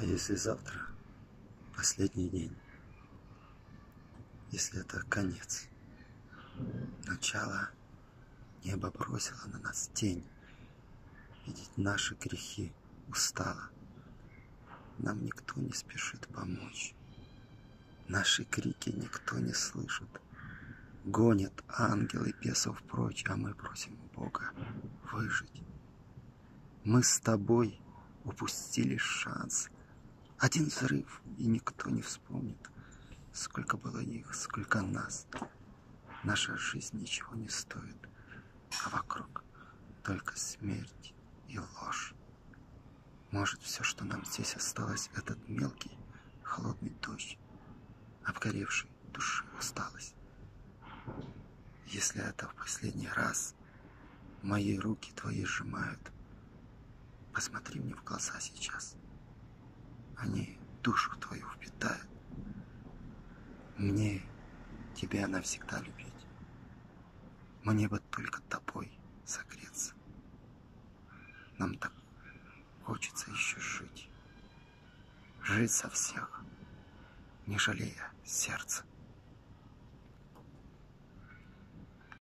А если завтра последний день? Если это конец? Начало небо бросило на нас тень. Видеть наши грехи устало. Нам никто не спешит помочь. Наши крики никто не слышит. Гонят ангелы бесов прочь, а мы просим Бога выжить. Мы с тобой упустили шанс один взрыв, и никто не вспомнит, сколько было их, сколько нас. Наша жизнь ничего не стоит, а вокруг только смерть и ложь. Может, все, что нам здесь осталось, этот мелкий, холодный дождь, обгоревший души усталость. Если это в последний раз, мои руки твои сжимают, посмотри мне в глаза сейчас — они душу твою впитают. Мне тебя навсегда любить. Мне бы только тобой согреться. Нам так хочется еще жить. Жить со всех, не жалея сердца.